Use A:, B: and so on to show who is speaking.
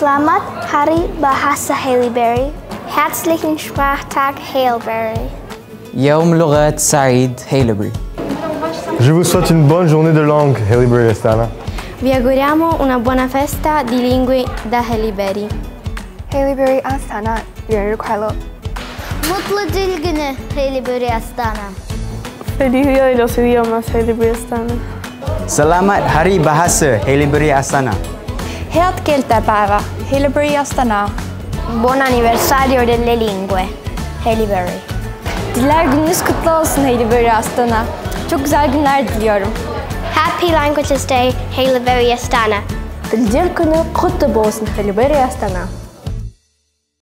A: Selamat Hari Bahasa Haileybury. Herzlichen Sprachtag Haileybury.
B: يوم لغة سعيد هيلبري
C: Je vous souhaite une bonne journée de langue, Haileybury Astana.
D: Vi auguriamo una buona festa di lingue da Haileybury.
E: Haileybury Astana 元日快乐。
A: Mutlu Dil Günü Haileybury Astana.
F: Feliz Día de los Idiomas, Haileybury Astana.
B: Selamat Hari Bahasa Haileybury Astana
G: Head keeltepäeva, Heliberry Astana.
A: Buon anniversario delle lingue, Heliberry.
D: Diller gününüz kutlu olsun Heliberry Astana. Çok güzel günler diliyorum.
A: Happy Languages Day, Heliberry Astana.
F: Dilcilik günü kutlu olsun Heliberry Astana.